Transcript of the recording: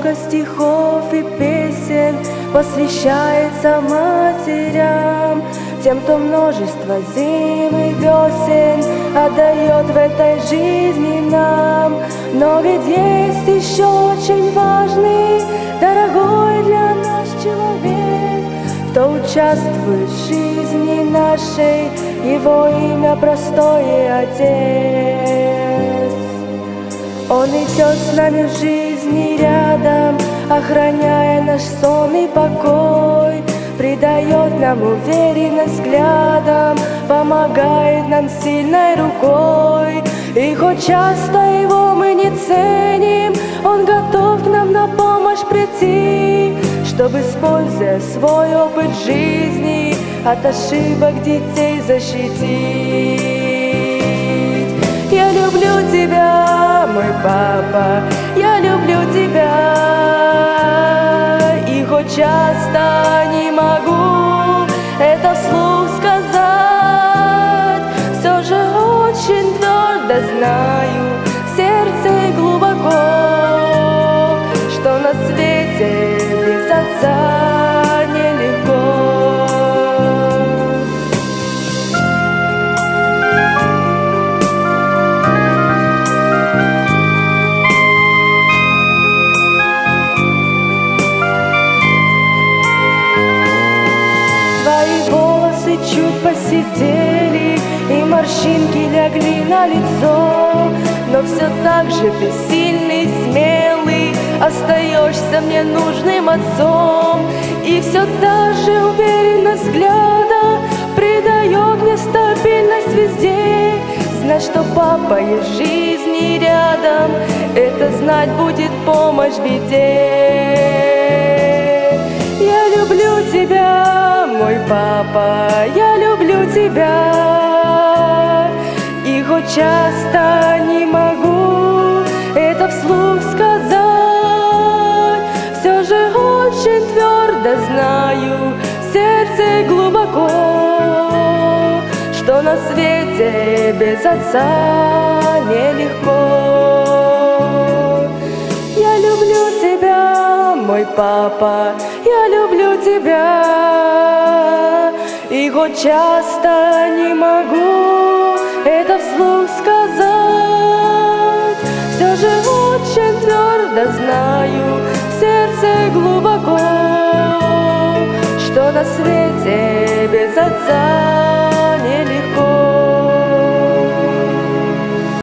много стихов и песен посвящается матерям, тем, кто множество зим и весен отдает в этой жизни нам. Но ведь есть еще очень важный, дорогой для нас человек, кто участвует в жизни нашей, его имя простой Отец. Он идет с нами в жизни рядом, охраняя наш сон и покой, придает нам уверенность взглядом, помогает нам сильной рукой. И хоть часто его мы не ценим, он готов к нам на помощь прийти, чтобы, используя свой опыт жизни, от ошибок детей защитить. Я люблю тебя, мой папа, я люблю тебя. И хоть часто отца нелегко. чуть посидели И морщинки лягли на лицо Но все так же бессильный, смелый Остаешься мне нужным отцом. И все та же уверенность взгляда Придает мне стабильность везде. Знать, что папа есть жизни рядом Это знать будет помощь в беде. Я люблю тебя, мой папа, я люблю тебя. И хоть часто не могу это вслух очень твердо знаю в сердце глубоко, что на свете без отца нелегко. Я люблю тебя, мой папа, я люблю тебя. И хоть часто не могу это вслух сказать, все же очень твердо знаю сердце глубоко, что на свете без отца